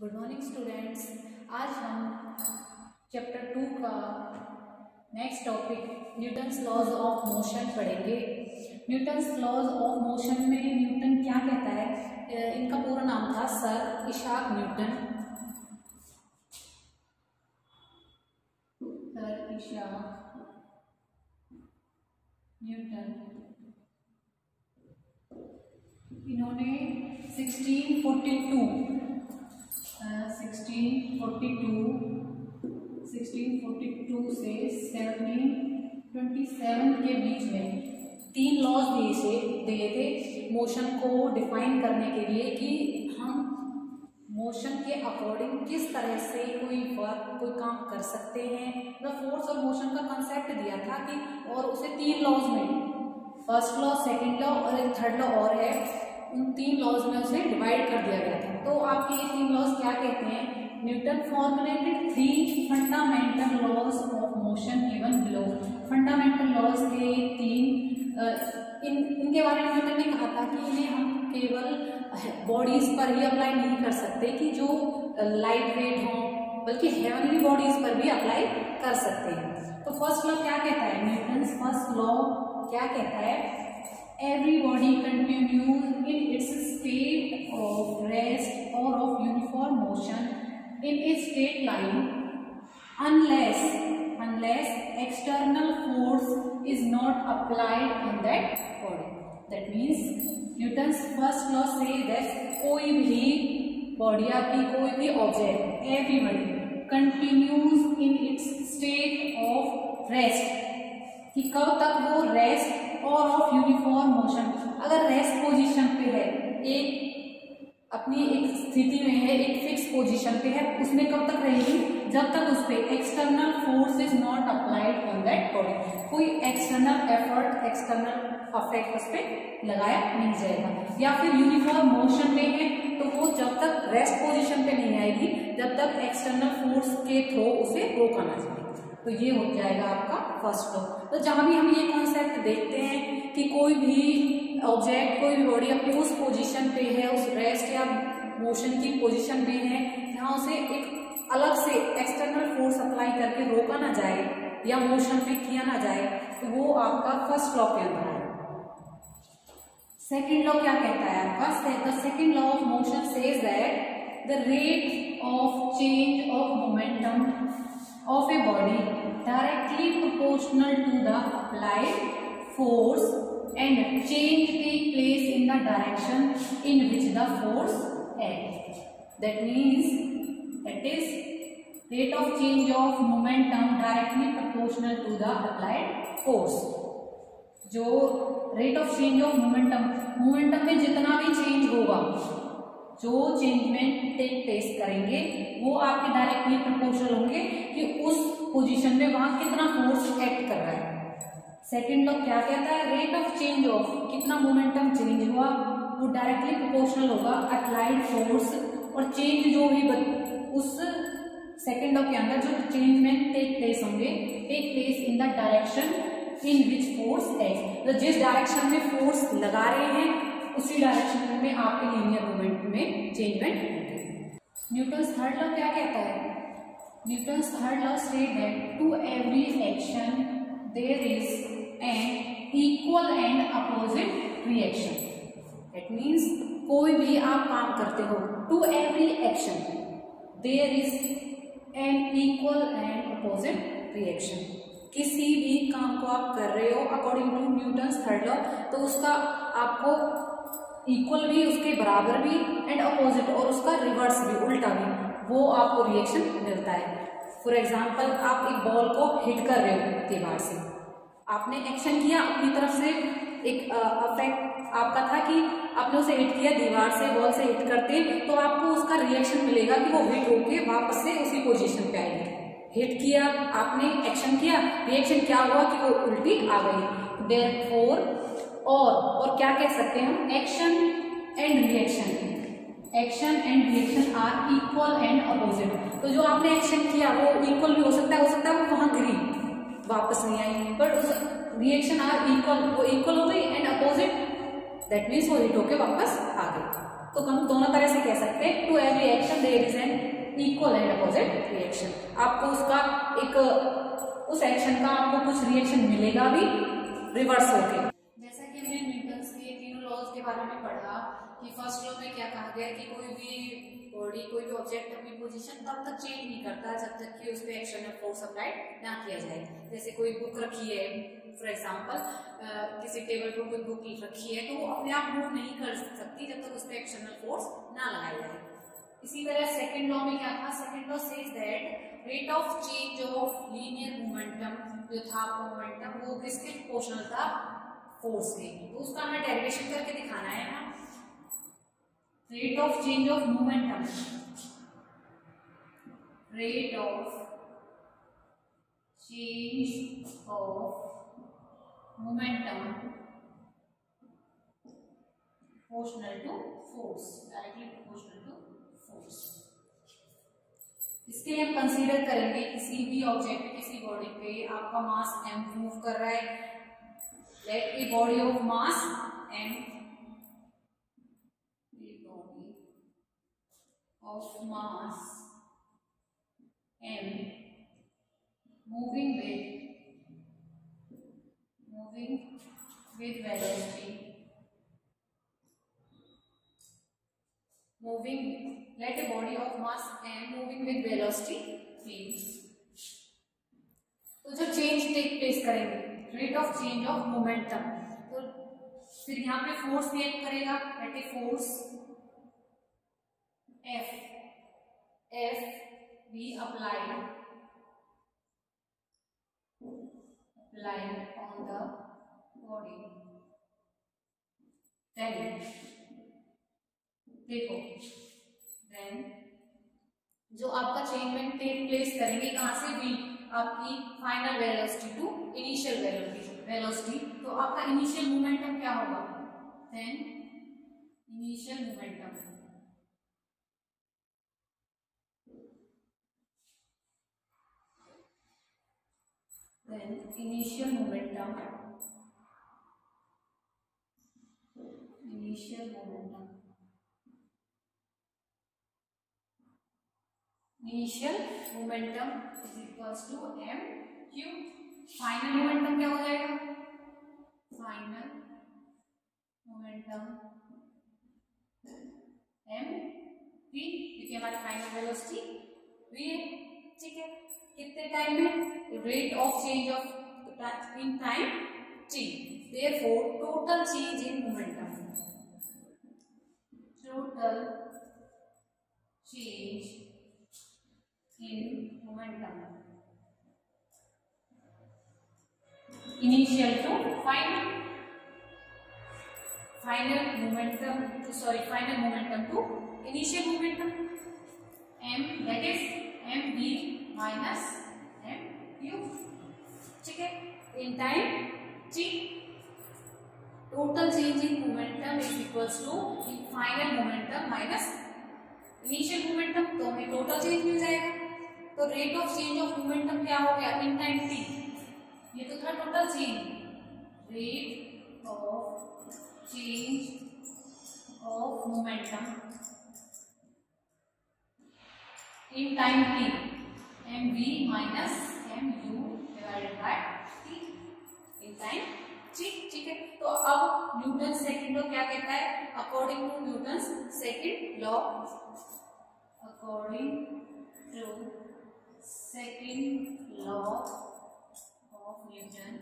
Good morning students आज हम chapter two का next topic Newton's laws of motion पढ़ेंगे। न्यूटन्स लॉज ऑफ़ मोशन में न्यूटन क्या कहता है? इनका पूरा नाम था sir Isaac Newton. Sir Isaac Newton. इन्होंने 1642 sixteen forty two sixteen forty two से सेवनटीन ट्वेंटी सेवन के बीच में तीन लॉज दिए से दिए थे मोशन को डिफाइन करने के लिए कि हम मोशन के अकॉर्डिंग किस तरह से कोई वर्क कोई काम कर सकते हैं मतलब फोर्स और मोशन का कंसेप्ट दिया था कि और उसे तीन लॉज में फ़र्स्ट लॉ सेकंड लॉ और एक थर्ड लॉ और है। उन तीन लॉज में उसे डिवाइड कर दिया गया था। तो आपके ये तीन लॉज क्या कहते हैं? Newton formulated three fundamental laws of motion given below fundamental laws के तीन इन, इनके बारे में न्यूटन ने कहा था कि इन्हें हम केवल बॉडीज पर ही अप्लाई नहीं कर सकते कि जो लाइट वेट हो, बल्कि हेवनली बॉडीज पर भी अप्लाई कर सकते हैं। तो फ़र्स्ट लॉ क्या कहता है? न्यूटन फ़र्स्ट लॉ क्या कहता है? Every body continues in its state of rest or of uniform motion in a straight line unless unless external force is not applied on that body that means newton's first law says that कोई भी body आपकी कोई भी object everybody continues in its state of rest कि कब तक वो rest और ऑफ़ यूनिफॉर्म मोशन अगर रेस्ट पोजीशन पे है, एक अपनी एक स्थिति में है, एक फिक्स पोजीशन पे है, उसमें कब तक रहेगी? जब तक उस पर external force is not applied on that body कोई एक्सटर्नल एफर्ट एक्सटर्नल अफेक्ट उस पर लगाया नहीं जाएगा। या फिर यूनिफॉर्म मोशन में है तो वो जब तक रेस्ट पोजीशन पे नहीं आएगी, जब तक एक्सटर्नल फोर्स के थ्रू उसे रोका ना जाए। तो ये हो जाएगा आपका फ़र्स्ट लॉ तो जहाँ भी हम ये कॉन्सेप्ट देखते हैं कि कोई भी ऑब्जेक्ट कोई भी बॉडी अपनी उस पोजीशन पे है, उस रेस्ट या मोशन की पोजीशन पे है, जहाँ उसे एक अलग से एक्सटर्नल फोर्स अप्लाई करके रोका ना जाए या मोशन पे किया ना जाए तो वो आपका फ़र्स्ट लॉ के अंदर है। सेकेंड लॉ क्या कहता है आपका? Second law of motion says that the rate of change of momentum of a body directly proportional to the applied force and change take place in the direction in which the force acts. That means that is rate of change of momentum directly proportional to the applied force. जो rate of change of momentum momentum में जितना भी change होगा जो changement take place करेंगे, वो आपके directly proportional होंगे कि उस पोजीशन में वहाँ कितना फोर्स एक्ट कर रहा है। सेकेंड लॉ क्या कहता है? रेट ऑफ़ चेंज ऑफ़ कितना मोमेंटम चेंज हुआ, वो डायरेक्टली प्रोपोर्शनल होगा अप्लाइड फोर्स और चेंज जो भी उस सेकेंड लॉ के अंदर जो चेंजमेंट टेक प्लेस होंगे take place in the direction in which force act जिस डायरेक्शन में फोर्स लगा रहे हैं उसी डायरेक्शन में आपके लीनियर मूवमेंट में चेंजमेंट होते न्यूटन थर्ड लॉ क्या कहता है? Newton third law state that to every action there is an equal and opposite reaction it means कोई भी आप काम करते हो to every action there is an equal and opposite reaction किसी भी काम को आप कर रहे हो according to Newton third law तो उसका आपको इक्वल भी, उसके बराबर भी एंड अपोजिट और उसका रिवर्स भी, उल्टा भी, वो आपको रिएक्शन मिलता है। फॉर एग्ज़ाम्पल आप एक बॉल को हिट कर रहे हो दीवार से। आपने एक्शन किया अपनी तरफ़ से, एक अफेक्ट आपका था कि आपने उसे हिट किया दीवार से बॉल से हिट करते तो आपको उसका रिएक्शन मिलेगा कि वो हिट होके वापस से उसी पोजीशन पे आएगी। हिट किया, आपने एक्शन किया रिएक्शन क्या हुआ कि वो उल्टी आ गई। देर फोर और और क्या कह सकते हैं हम? Action and reaction action and reaction are equal and opposite तो जो आपने एक्शन किया, वो इक्वल भी हो सकता है, हो सकता है वो वहाँ गिरी वापस नहीं आई बट रिएक्शन आर इक्वल वो इक्वल हो गई एंड अपोजिट दैट मीन्स वो हिट होके वापस आ गई. तो हम दोनों तरह से कह सकते हैं to every action there is an equal and opposite reaction आपको उसका एक, उस एक्शन का आपको कुछ रिएक्शन मिलेगा भी रिवर्स होके. बारे में पढ़ा कि फ़र्स्ट लॉ में क्या कहा गया कि कोई भी बॉडी कोई भी ऑब्जेक्ट अपनी पोजीशन तब तक चेंज नहीं करता जब तक कि उस पर एक्शन फोर्स अप्लाई ना किया जाए। जैसे कोई बुक रखी है फॉर एग्ज़ाम्पल किसी टेबल पर कोई बुक रखी है तो वो अपने आप मूव नहीं कर सकती जब तक उस पर एक्शनल फोर्स ना लगाया जाए। इसी तरह सेकंड लॉ में क्या था? Second law says that rate of change of linear momentum जो था मोमेंटम वो किसके प्रोपोर्शनल था? फोर्स देंगे तो उसका हमें डेरिवेशन करके दिखाना है यहाँ rate of change of momentum rate of change of momentum proportional to force directly proportional to force इसके लिए हम कंसीडर करेंगे किसी भी ऑब्जेक्ट किसी बॉडी पे आपका मास एम मूव कर रहा है। Let a body of mass m of mass m moving with moving with velocity moving let a body of mass m moving with velocity v तो जो चेंज टेक प्लेस करेंगे rate of change of momentum तो फिर यहाँ पे force react करेगा let a force F. F we applied applied on the body. Then देखो, then जो आपका चेंजमेंट टेक प्लेस करेंगे, कहाँ से भी आपकी final velocity to initial velocity तो आपका इनिशियल मोमेंटम क्या होगा? Then initial momentum then initial momentum. Initial momentum. Initial momentum is equals to M Q final momentum क्या हो जाएगा? फाइनल मोमेंटम एम वी क्योंकि हमारी फाइनल वेलोसिटी वी है, ठीक है? कितने टाइम में? Rate of change of in time T therefore total change in momentum total change in momentum initial to final final momentum to sorry final momentum to initial momentum m that is mv minus M Q ठीक है in time T total change in momentum is equals to in final momentum minus initial momentum तो हमें total change मिल जाएगा तो rate of change of momentum क्या हो गया? इन टाइम टी ये तो था total change rate of change of momentum in time T M V minus M U divided by T in time ठीक ठीक है? तो अब न्यूटन सेकंड लॉ क्या कहता है? According to Newton second law according to second law of Newton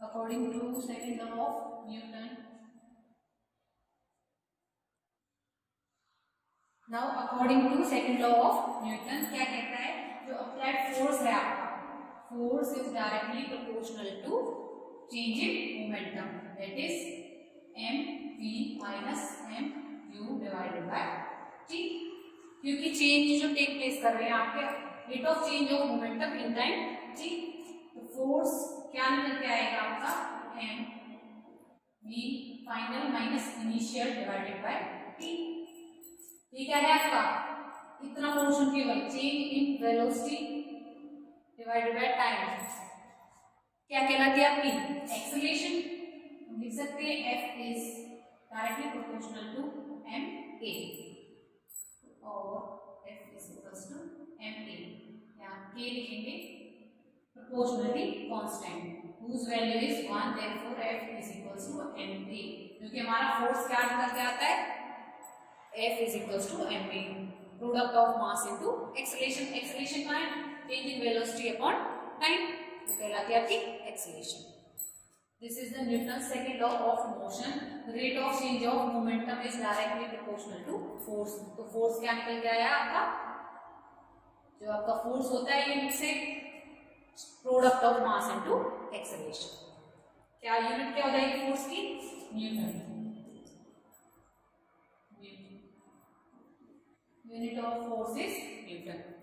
according to second law of Newton. Now according to second law of Newton क्या कहता है? जो अप्लाइड फोर्स है आपका force is directly proportional to change in momentum that is M V minus M U divided by T क्योंकि change जो take place कर रहे हैं आपके rate of change of momentum in time T तो force क्या निकल के आएगा आपका? M V final minus initial divided by T ये क्या है आपका? इतना पोर्शन केवल change in velocity divided by time क्या कहलाती है आपकी? एक्सेलरेशन लिख सकते हैं F is directly proportional to M A और F is equals to M A यहाँ के लिखेंगे proportionally constant whose value is 1 therefore f is equals to mp क्योंकि हमारा फोर्स क्या निकल के आता है? F is equals to mp product of mass into acceleration acceleration का है? Change in velocity upon time तो कहलाती है आपकी acceleration This is the Newton's second law of motion. The rate of change of momentum is directly proportional to force. तो force क्या निकल के आया आपका जो आपका force होता है यूनिट से product of mass into acceleration क्या यूनिट क्या हो जाएगी फोर्स की Newton unit of force is Newton